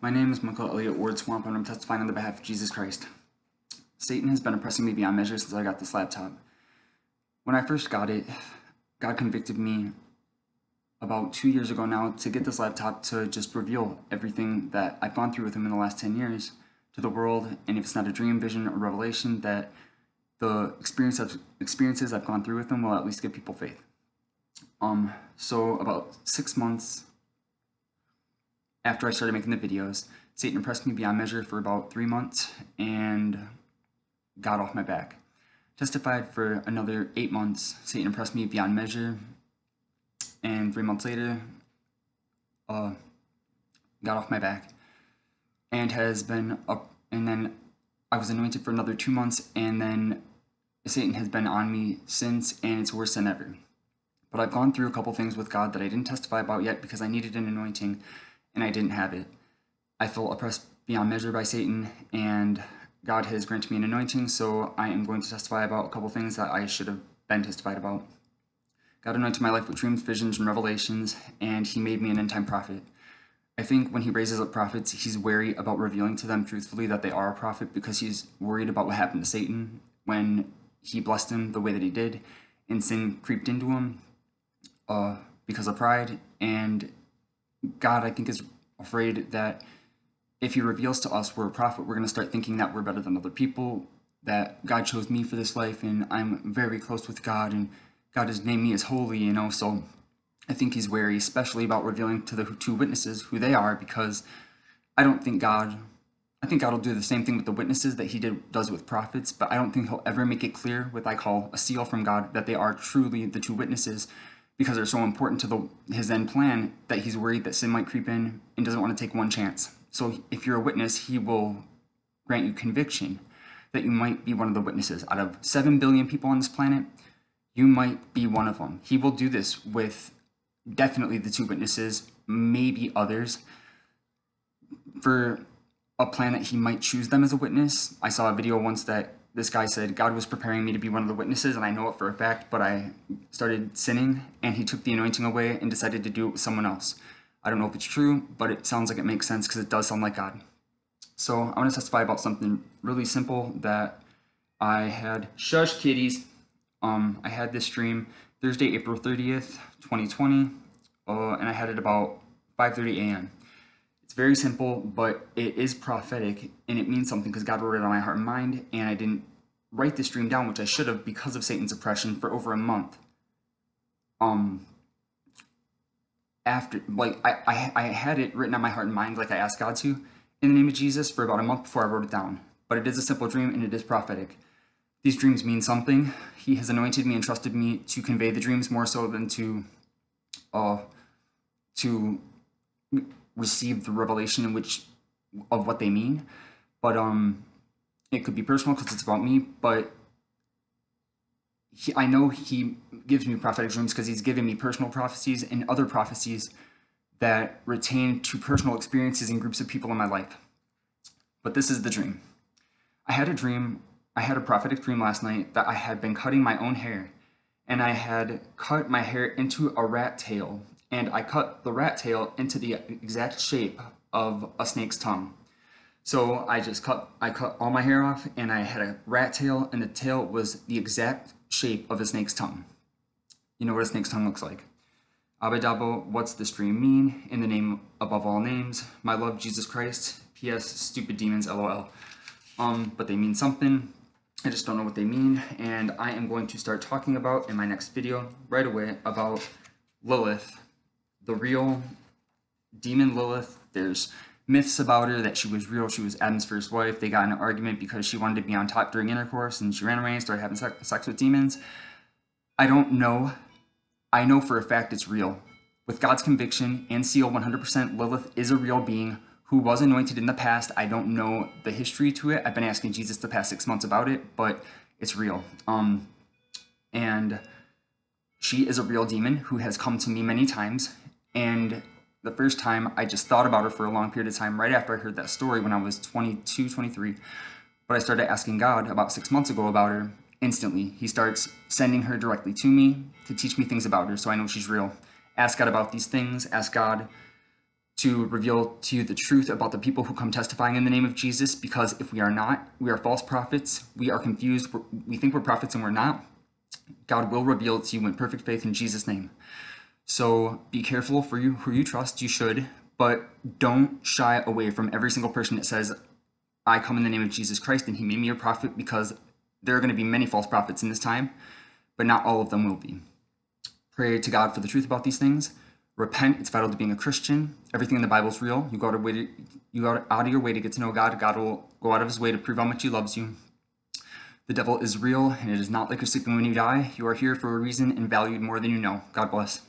My name is Michael Elliott Ward Swamp, and I'm testifying on the behalf of Jesus Christ. Satan has been oppressing me beyond measure since I got this laptop. When I first got it, God convicted me about two years ago now to get this laptop to just reveal everything that I've gone through with Him in the last 10 years to the world. And if it's not a dream, vision, or revelation, that the experience of, experiences I've gone through with Him will at least give people faith. Um, so about six months after I started making the videos, Satan impressed me beyond measure for about three months and got off my back. Testified for another eight months, Satan impressed me beyond measure, and three months later, uh, got off my back, and has been up. And then I was anointed for another two months, and then Satan has been on me since, and it's worse than ever. But I've gone through a couple things with God that I didn't testify about yet because I needed an anointing and I didn't have it. I felt oppressed beyond measure by Satan, and God has granted me an anointing, so I am going to testify about a couple things that I should have been testified about. God anointed my life with dreams, visions, and revelations, and He made me an end time prophet. I think when He raises up prophets, He's wary about revealing to them truthfully that they are a prophet because He's worried about what happened to Satan when He blessed him the way that He did, and sin creeped into him uh, because of pride, and God, I think, is afraid that if He reveals to us we're a prophet, we're going to start thinking that we're better than other people, that God chose me for this life, and I'm very close with God, and God has named me as holy, you know. So I think He's wary, especially about revealing to the two witnesses who they are, because I don't think God. I think God will do the same thing with the witnesses that He did does with prophets, but I don't think He'll ever make it clear with I call a seal from God that they are truly the two witnesses because they're so important to the his end plan that he's worried that sin might creep in and doesn't want to take one chance. So if you're a witness, he will grant you conviction that you might be one of the witnesses. Out of 7 billion people on this planet, you might be one of them. He will do this with definitely the two witnesses, maybe others. For a plan that he might choose them as a witness. I saw a video once that this guy said God was preparing me to be one of the witnesses, and I know it for a fact, but I started sinning, and he took the anointing away and decided to do it with someone else. I don't know if it's true, but it sounds like it makes sense because it does sound like God. So I want to testify about something really simple that I had. Shush, kitties. Um, I had this dream Thursday, April 30th, 2020, uh, and I had it about 5:30 a.m. It's very simple, but it is prophetic and it means something because God wrote it on my heart and mind, and I didn't write this dream down, which I should have because of Satan's oppression for over a month. Um, after like I, I I had it written on my heart and mind like I asked God to in the name of Jesus for about a month before I wrote it down. But it is a simple dream and it is prophetic. These dreams mean something. He has anointed me and trusted me to convey the dreams more so than to uh to receive the revelation in which of what they mean. But um, it could be personal because it's about me. But he, I know he gives me prophetic dreams because he's given me personal prophecies and other prophecies that retain to personal experiences and groups of people in my life. But this is the dream. I had a dream. I had a prophetic dream last night that I had been cutting my own hair and I had cut my hair into a rat tail and I cut the rat tail into the exact shape of a snake's tongue. So I just cut I cut all my hair off and I had a rat tail and the tail was the exact shape of a snake's tongue. You know what a snake's tongue looks like. Abedabo, what's the stream mean? In the name above all names, my love Jesus Christ. P.S. Stupid demons, lol. Um, but they mean something. I just don't know what they mean, and I am going to start talking about in my next video right away about Lilith, the real demon Lilith. There's myths about her that she was real. She was Adam's first wife. They got in an argument because she wanted to be on top during intercourse and she ran away and started having sex with demons. I don't know. I know for a fact it's real. With God's conviction and seal 100%, Lilith is a real being who was anointed in the past. I don't know the history to it. I've been asking Jesus the past six months about it, but it's real. Um, and she is a real demon who has come to me many times and the first time I just thought about her for a long period of time right after I heard that story when I was 22, 23. But I started asking God about six months ago about her instantly. He starts sending her directly to me to teach me things about her so I know she's real. Ask God about these things. Ask God to reveal to you the truth about the people who come testifying in the name of Jesus, because if we are not, we are false prophets. We are confused. We think we're prophets and we're not. God will reveal it to you in perfect faith in Jesus' name. So be careful for you who you trust. You should, but don't shy away from every single person that says, "I come in the name of Jesus Christ and He made me a prophet," because there are going to be many false prophets in this time, but not all of them will be. Pray to God for the truth about these things. Repent. It's vital to being a Christian. Everything in the Bible is real. You go out of way to, you go out of your way to get to know God. God will go out of His way to prove how much He loves you. The devil is real, and it is not like you're sleeping when you die. You are here for a reason and valued more than you know. God bless.